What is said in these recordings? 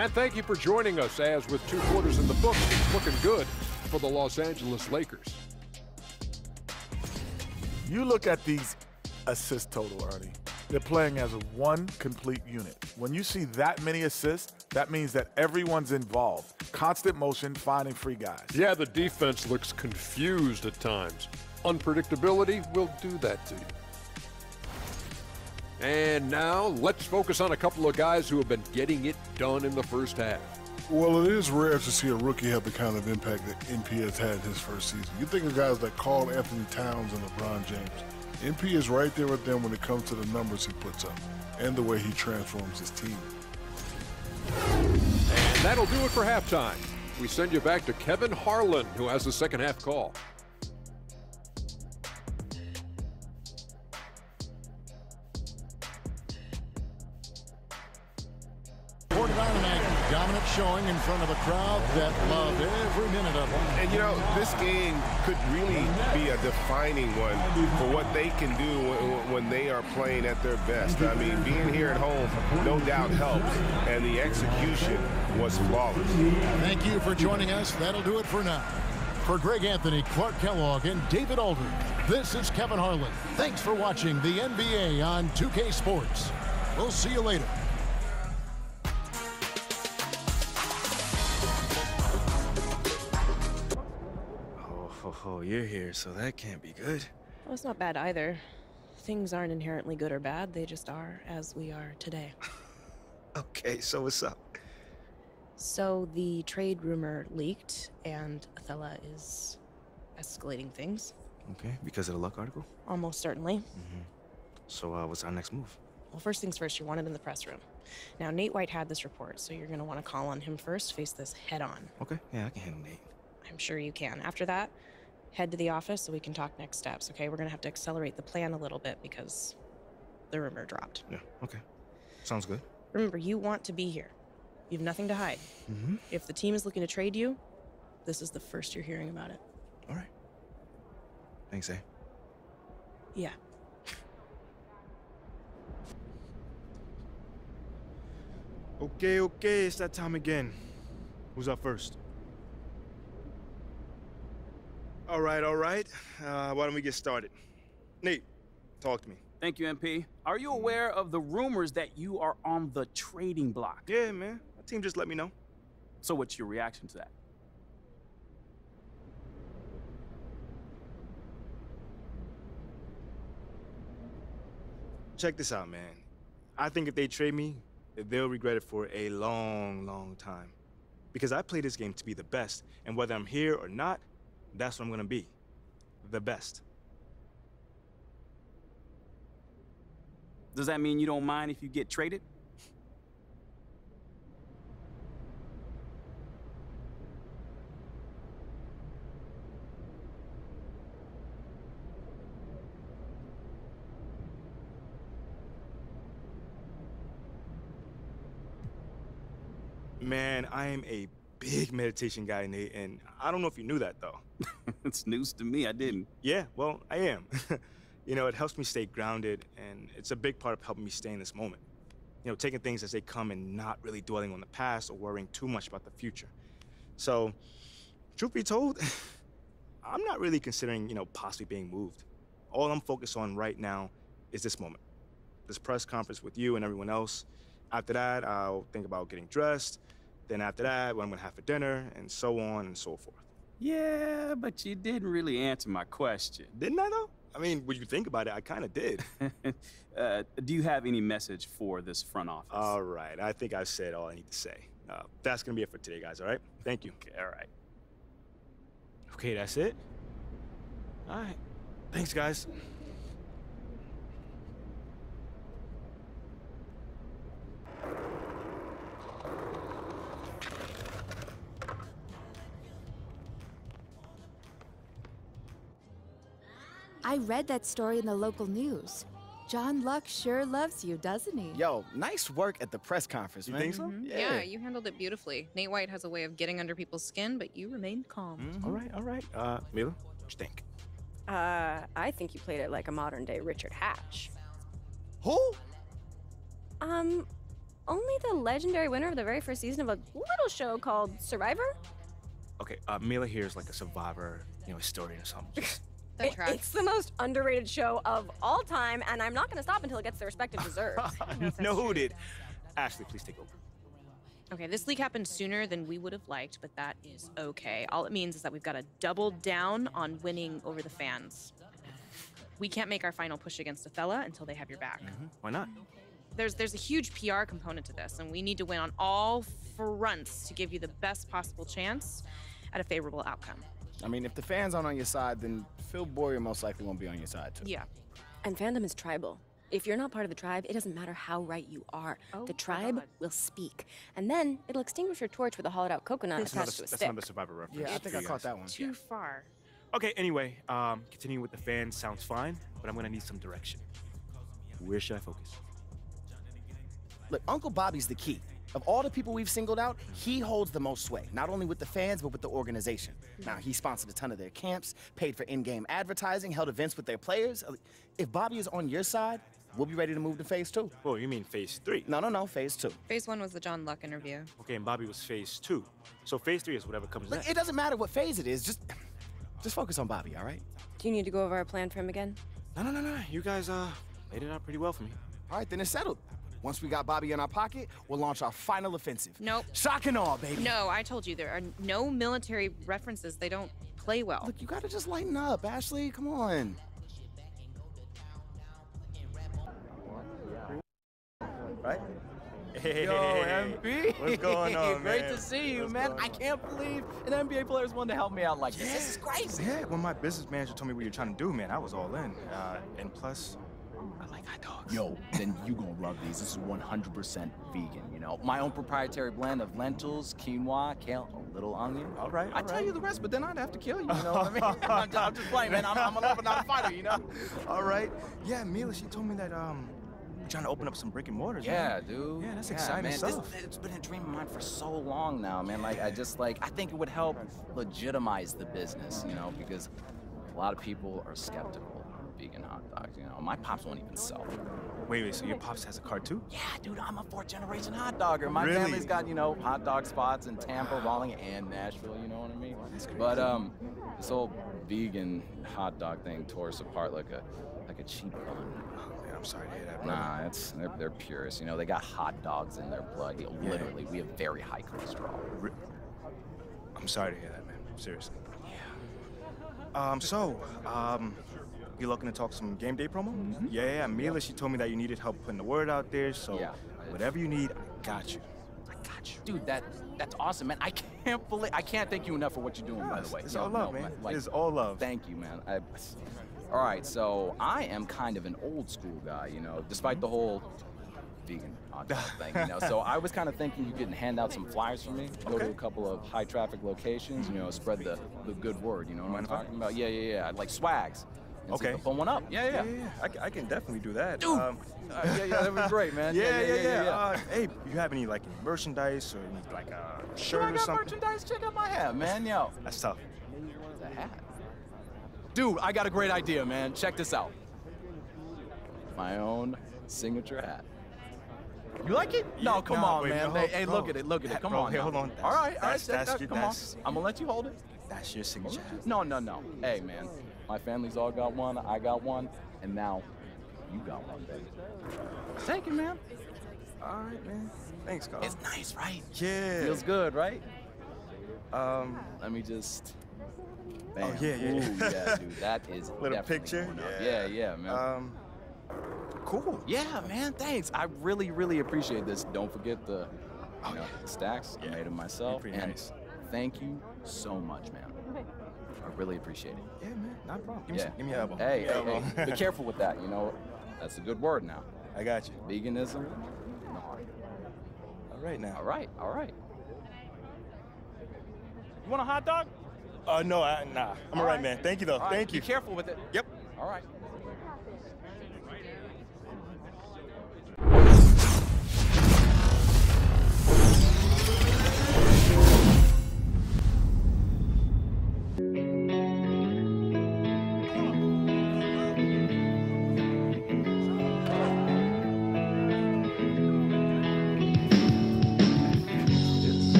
And thank you for joining us as with two quarters in the book, it's looking good for the Los Angeles Lakers. You look at these assist total, Ernie. They're playing as one complete unit. When you see that many assists, that means that everyone's involved. Constant motion, finding free guys. Yeah, the defense looks confused at times. Unpredictability will do that to you. And now let's focus on a couple of guys who have been getting it done in the first half. Well, it is rare to see a rookie have the kind of impact that MP has had in his first season. You think of guys like Karl Anthony Towns and LeBron James. MP is right there with them when it comes to the numbers he puts up and the way he transforms his team. And that'll do it for halftime. We send you back to Kevin Harlan, who has the second half call. Dynamite, dominant showing in front of a crowd that loved every minute of it. And you know, this game could really be a defining one for what they can do when, when they are playing at their best. I mean, being here at home no doubt helps, and the execution was flawless. Thank you for joining us. That'll do it for now. For Greg Anthony, Clark Kellogg, and David Aldridge, this is Kevin Harlan. Thanks for watching the NBA on 2K Sports. We'll see you later. You're here, so that can't be good. Well, it's not bad either. Things aren't inherently good or bad, they just are as we are today. Okay, so what's up? So the trade rumor leaked, and Athela is escalating things, Okay, because of the luck article? almost certainly. Mm -hmm. So, uh, what's our next move? Well, first things first, you're wanted in the press room. Now, Nate White had this report, so you're going to want to call on him first, face this head on. Okay, yeah, I can handle Nate. I'm sure you can. After that, head to the office so we can talk next steps, okay? We're going to have to accelerate the plan a little bit because the rumor dropped. Yeah, okay. Sounds good. Remember, you want to be here. You have nothing to hide. Mm-hmm. If the team is looking to trade you, this is the first you're hearing about it. All right. Thanks, eh? Yeah. Okay, okay, it's that time again. Who's up first? All right, all right. Uh, why don't we get started? Nate, talk to me. Thank you, MP. Are you aware of the rumors that you are on the trading block? Yeah, man. My team just let me know. So, what's your reaction to that? Check this out, man. I think if they trade me, they'll regret it for a long, long time. Because I play this game to be the best, and whether I'm here or not, that's what I'm gonna be. The best. Does that mean you don't mind if you get traded? Man, I am a big meditation guy, Nate, and I don't know if you knew that though. it's news to me. I didn't. Yeah, well, I am. you know, it helps me stay grounded, and it's a big part of helping me stay in this moment. You know, taking things as they come and not really dwelling on the past or worrying too much about the future. So, truth be told, I'm not really considering, you know, possibly being moved. All I'm focused on right now is this moment. This press conference with you and everyone else. After that, I'll think about getting dressed. Then after that, what I'm gonna have for dinner, and so on and so forth. Yeah, but you didn't really answer my question. Didn't I though? I mean, when you think about it, I kind of did. uh, do you have any message for this front office? all right, I think I've said all I need to say. Uh, that's gonna be it for today, guys. All right? Thank you. Okay, all right. Okay, that's it. All right. Thanks, guys. I read that story in the local news. John Luck sure loves you, doesn't he? Yo, nice work at the press conference, You man. think so? Mhm. Yeah. Yeah, you handled it beautifully. Nate White has a way of getting under people's skin, but you remained calm. Mhm. All right, all right. Uh, Mila, what you think? Uh, I think you played it like a modern day Richard Hatch. Who? Um, only the legendary winner of the very first season of a little show called Survivor? Okay, uh, Mila here is like a survivor, you know, historian or something. Just- It- it's the most underrated show of all time, and I'm not going to stop until it gets the respect it deserves. Noted. Ashley, please take over. Okay, this leak happened sooner than we would have liked, but that is okay. All it means is that we've got to double down on winning over the fans. We can't make our final push against Othello until they have your back. Mm-hmm. Why not? There's there's a huge PR component to this, and we need to win on all fronts to give you the best possible chance at a favorable outcome. I mean, if the fans aren't on your side, then Phil Boyer most likely won't be on your side, too. Yeah. And fandom is tribal. If you're not part of the tribe, it doesn't matter how right you are. Oh the tribe will speak. And then it'll extinguish your torch with a hollowed out coconut That's another, attached to a that's stick. another survivor reference. Yeah, I think I caught that one. Too far. Okay, anyway, um, continuing with the fans sounds fine, but I'm gonna need some direction. Where should I focus? Look, Uncle Bobby's the key. Of all the people we've singled out, he holds the most sway, not only with the fans, but with the organization. Now, he sponsored a ton of their camps, paid for in game advertising, held events with their players. If Bobby is on your side, we'll be ready to move to phase two. Oh, you mean phase three? No, no, no, phase two. Phase one was the John Luck interview. Okay, and Bobby was phase two. So phase three is whatever comes Look, next. it doesn't matter what phase it is, just, just focus on Bobby, all right? Do you need to go over our plan for him again? No, no, no, no. You guys uh laid it out pretty well for me. All right, then it's settled. Once we got Bobby in our pocket, we'll launch our final offensive. Nope. Shock and awe, baby. No, I told you there are no military references. They don't play well. Look, you gotta just lighten up, Ashley. Come on. Right? Yo, MP. What's going on, Great man? to see you, What's man. I can't believe an NBA player's wanted to help me out like this. This is crazy. Yeah, when my business manager told me what you're trying to do, man, I was all in. Uh, and plus, I like hot dogs. Yo, then you gonna love these. This is 100% vegan, you know. My own proprietary blend of lentils, quinoa, kale, a little onion. All right, I all tell you the rest, but then I'd have to kill you, you know what I mean? I'm, I'm just playing, man. I'm, I'm a lover, not a fighter, you know? All right. Yeah, Mila, she told me that um, you're trying to open up some brick and mortars. Yeah, man. dude. Yeah, that's exciting man. stuff. This, it's been a dream of mine for so long now, man. Like, I just, like, I think it would help legitimize the business, you know, because a lot of people are skeptical of vegan hot dogs, you know. My pops won't even sell them. Wait, wait. So your pops has a car too? Yeah, dude, I'm a fourth generation hot dogger. My Really? family's got, you know, hot dog spots in Tampa, Raleigh, and Nashville, you know what I mean? But um this whole vegan hot dog thing tore us apart like a like a cheap bun. Man, I'm sorry to hear that. brother. Nah, it's they're, they're purists. You know, they got hot dogs in their blood. You know, Yeah. Literally, we have very high cholesterol. Re- I'm sorry to hear that, man. Seriously. Yeah. Um. So, um, you looking to talk some game day promo? Mm-hmm. Yeah, yeah. Mila, she told me that you needed help putting the word out there. So, Yeah. whatever you need, I got you. I got you. Dude, that that's awesome, man. I can't believe I can't thank you enough for what you're doing, by the way. it's all love, no, man. like- It is all love. Thank you, man. I, all right, so I am kind of an old school guy, you know, despite the whole vegan thing, you know. So I was kind of thinking you could hand out some flyers for me, go to a couple of high traffic locations, you know, spread the, the good word, you know what I'm Mind if I- talking about? Yeah, yeah, yeah. Like swags. See Okay. Put one up. Yeah, yeah. Yeah, yeah. I, I can definitely do that. Dude. Um, Uh, yeah, yeah, that would be great, man. yeah, yeah, yeah. Uh, hey, you have any like any merchandise or any like a Sure, shirt I or got something? merchandise. Check out my hat, man. Yo. That's tough. It's a hat. Dude, I got a great idea, man. Check this out. My own signature hat. You like it? No, Yeah, come nah, on, wait, man. no, hey, hey, look at it. Look at it. Come bro, on. here, now. hold on. All right, all right. That's- that's that. your- Come on. I'm gonna let you hold it. That's your signature. hat. No, no, no. Hey, man. My family's all got one. I got one, and now you got one, baby. Take it, man. All right, man. Thanks, Carl. It's nice, right? Yeah. Feels good, right? Um, Let me just. Oh, Bam. yeah, yeah, Ooh, yeah. yeah, dude. That is Little picture? Yeah. Yeah, yeah, man. Um, cool. Yeah, man, thanks. I really, really appreciate this. Don't forget the you know, stacks. I made them myself. pretty and nice. thank you so much, man. I really appreciate it. Yeah, man. Not a problem. Give me, yeah. some, give me elbow. Hey, Give me hey, your hey, be careful with that. You know, that's a good word now. I got you. Veganism in the heart. All right now. All right, all right. You want a hot dog? Uh, no, I, nah. I'm all right, man. Thank you, though. All right, Thank you. Be careful with it. Yep. All right.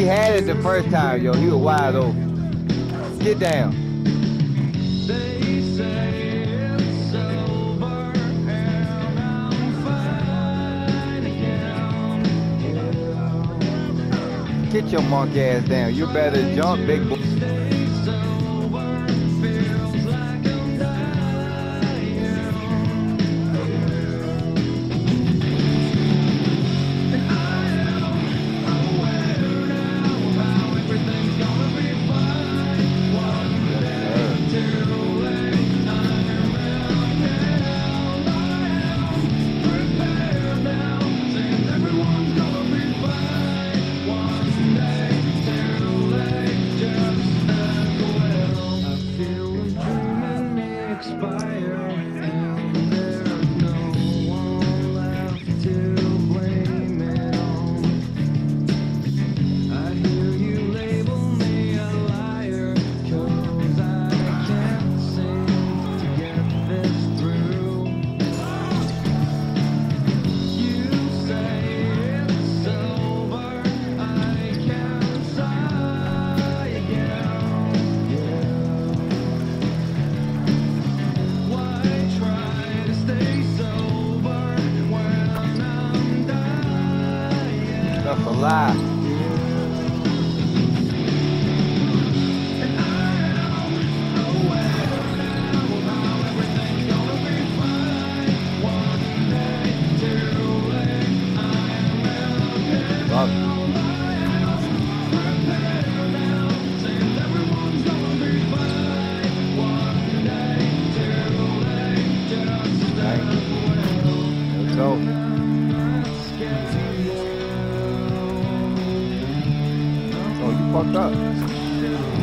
Had it the first time, yo. He was wide open. Get down. Get your monkey ass down. You better jump, big boy. That's up.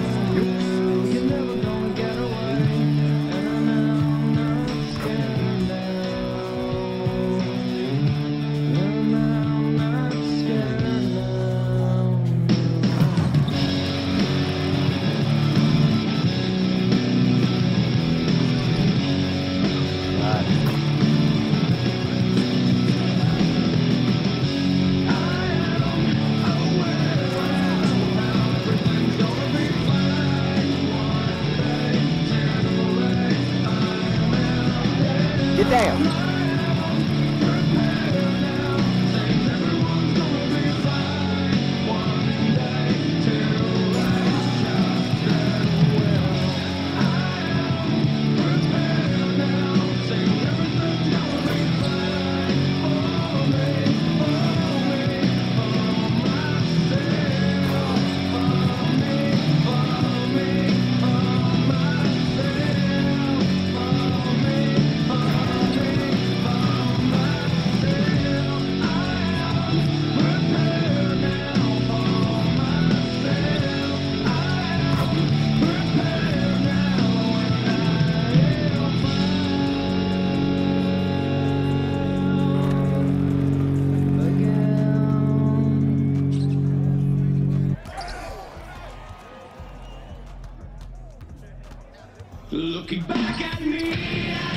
Looking back at me,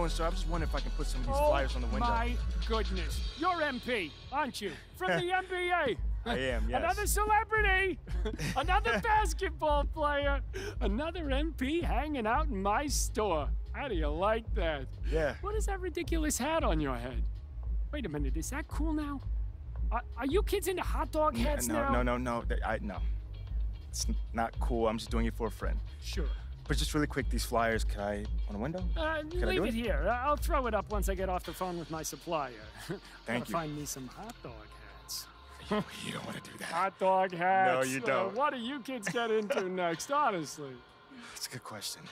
doing, sir? I'm just wondering if I can put some of these Oh, flyers on the window. My goodness. You're MP, aren't you? From the NBA. I am, yes. Another celebrity. Another basketball player. Another MP hanging out in my store. How do you like that? Yeah. What is that ridiculous hat on your head? Wait a minute, is that cool now? Are, are you kids into hot dog hats no, now? no, no, no, th- I no. It's not cool. I'm just doing it for a friend. Sure. But just really quick, these flyers. Can I on a window? Uh, Can I leave do it it? here. I- I'll throw it up once I get off the phone with my supplier. Thank you. find me some hot dog hats. You don't want to do that. Hot dog hats. No, you Uh, don't. what do you kids get into next, honestly? That's a good question.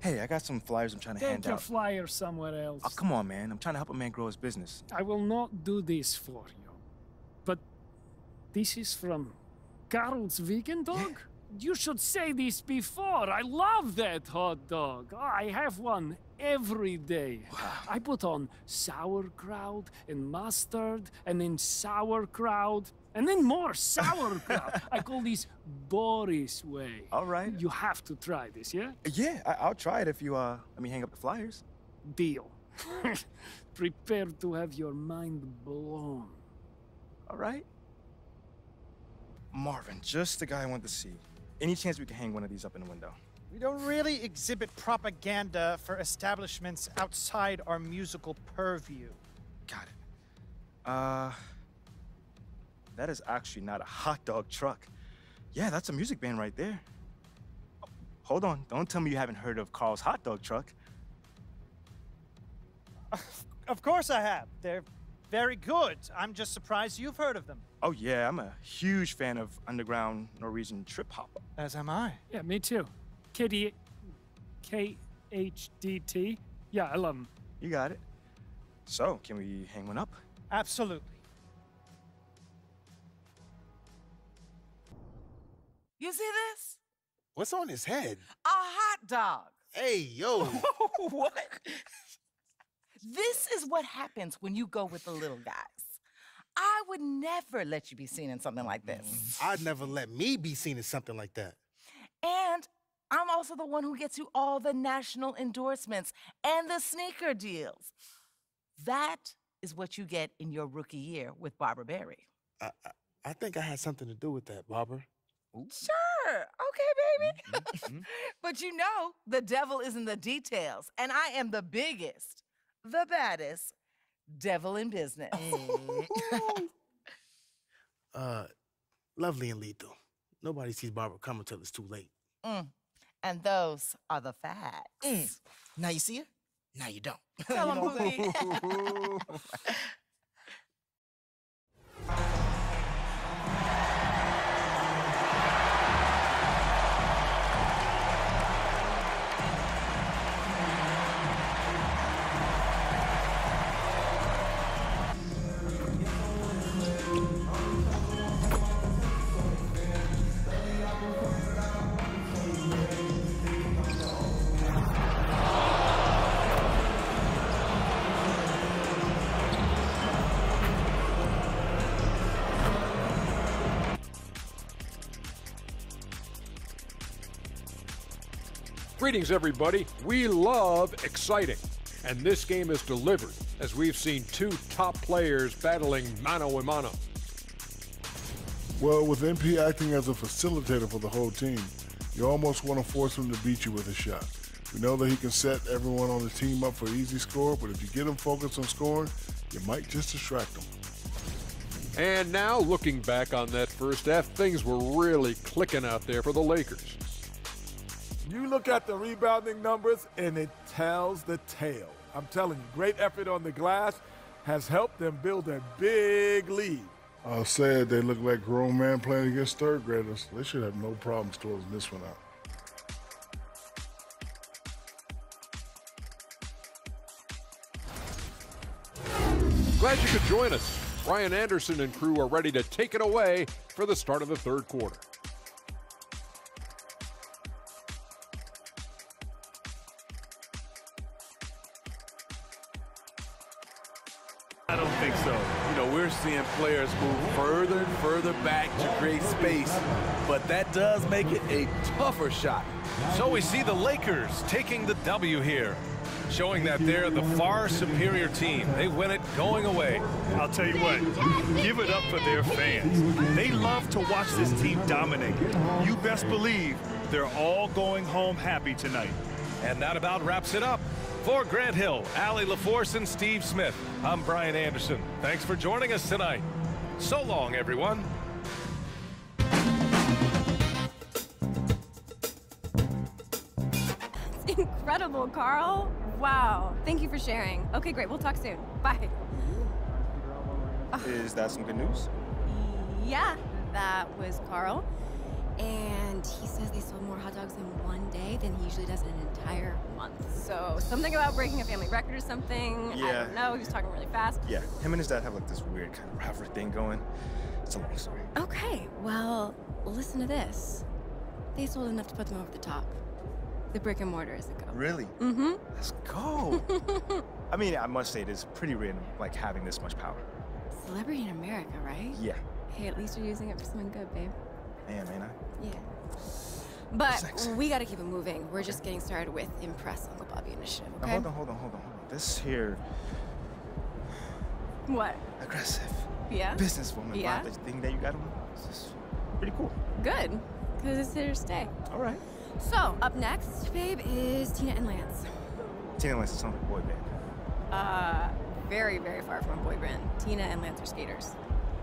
Hey, I got some flyers I'm trying to Take hand your out. flyer somewhere else. Oh, come on, man. I'm trying to help a man grow his business. I will not do this for you. But this is from Carl's Vegan Dog? You should say this before. I love that hot dog. I have one every day. I put on sauerkraut and mustard and then sauerkraut and then more sauerkraut. I call this Boris way. All right. You have to try this, yeah? Yeah, I- I'll try it if you, uh, let me hang up the flyers. Deal. Prepare to have your mind blown. All right. Marvin, just the guy I want to see. Any chance we can hang one of these up in the window? We don't really exhibit propaganda for establishments outside our musical purview. Got it. Uh, that is actually not a hot dog truck. Yeah, that's a music band right there. Oh, hold on, don't tell me you haven't heard of Carl's hot dog truck. Of course I have. They're very good. I'm just surprised you've heard of them. Oh yeah, I'm a huge fan of underground Norwegian trip hop. As am I. Yeah, me too. KD, KHDT. Yeah, I love them. You got it. So, can we hang one up? Absolutely. You see this? What's on his head? A hot dog. Hey, yo. what? This is what happens when you go with the little guys. I would never let you be seen in something like this. I'd never let me be seen in something like that. And I'm also the one who gets you all the national endorsements and the sneaker deals. That is what you get in your rookie year with Barbara Berry. I, I, I think I had something to do with that, Barbara. Sure. Okay, baby. Mm-hmm. Mm-hmm. but you know, the devil is in the details, and I am the biggest, the baddest devil in business. Uh, lovely and lethal. Nobody sees Barbara coming until it's too late. Mm. And those are the facts. Now you see her? Now you don't. Tell You 'em, know what Boogie. Greetings, everybody. We love exciting. And this game is delivered as we've seen two top players battling mano a mano. Well, with MP acting as a facilitator for the whole team, you almost want to force him to beat you with a shot. We know that he can set everyone on the team up for an easy score, but if you get him focused on scoring, you might just distract him. And now, looking back on that first half, things were really clicking out there for the Lakers. You look at the rebounding numbers, and it tells the tale. I'm telling you, great effort on the glass has helped them build a big lead. I'll say they look like grown men playing against third graders. They should have no problems closing this one out. Glad you could join us. Brian Anderson and crew are ready to take it away for the start of the third quarter. So. You know, we're seeing players move further and further back to create space, but that does make it a tougher shot. So we see the Lakers taking the W here, showing that they're the far superior team. They win it going away. I'll tell you what, give it up for their fans. They love to watch this team dominate. You best believe they're all going home happy tonight. And that about wraps it up. For Grant Hill, Allie LaForce, and Steve Smith, I'm Brian Anderson. Thanks for joining us tonight. So long, everyone. It's incredible, Carl. Wow. Thank you for sharing. Okay, great. We'll talk soon. Bye. Is that some good news? Yeah, that was Carl. And he says they sold more hot dogs in one day than he usually does in an entire month. So something about breaking a family record or something. Yeah. I don't know. He was talking really fast. Yeah, him and his dad have like this weird kind of rivalry thing going. It's a long story. Okay, well, listen to this. They sold enough to put them over the top. The brick and mortar is a go. Really? Mm-hmm. Let's go. I mean, I must say, it is pretty random, like having this much power. Celebrity in America, right? Yeah. Hey, at least you're using it for something good, babe. Man, man, I. Yeah. But we gotta keep it moving. We're just getting started with Impress Uncle Bobby initiative, Now, okay? hold on, hold on, hold on, hold on. This here What? aggressive Yeah? businesswoman Yeah? vibe thing that you got on. This is pretty cool. Good, because it's here to stay. All right. So, up next, babe, is Tina and Lance. Tina and Lance sounds like a boy band. Uh, very, very far from a boy band. Tina and Lance are skaters.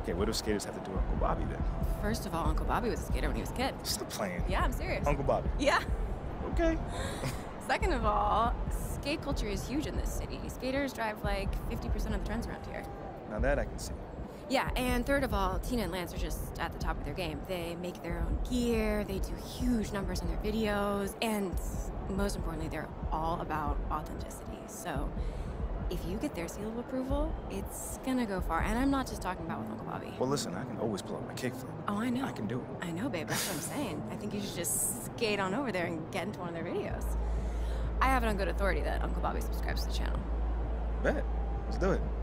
Okay, what do skaters have to do with Uncle Bobby then? First of all, Uncle Bobby was a skater when he was a kid. Stop playing. Yeah, I'm serious. Uncle Bobby. Yeah. Okay. Second of all, skate culture is huge in this city. Skaters drive like 50% of the trends around here. Now that I can see. Yeah, and third of all, Tina and Lance are just at the top of their game. They make their own gear, they do huge numbers on their videos, and most importantly, they're all about authenticity. So if you get their seal of approval, it's gonna go far. And I'm not just talking about with Uncle Bobby. Well, listen, I can always pull up my kickflip. Oh, I know. I can do it. I know, babe. That's what I'm saying. I think you should just skate on over there and get into one of their videos. I have it on good authority that Uncle Bobby subscribes to the channel. Bet. Let's do it. Let's do it.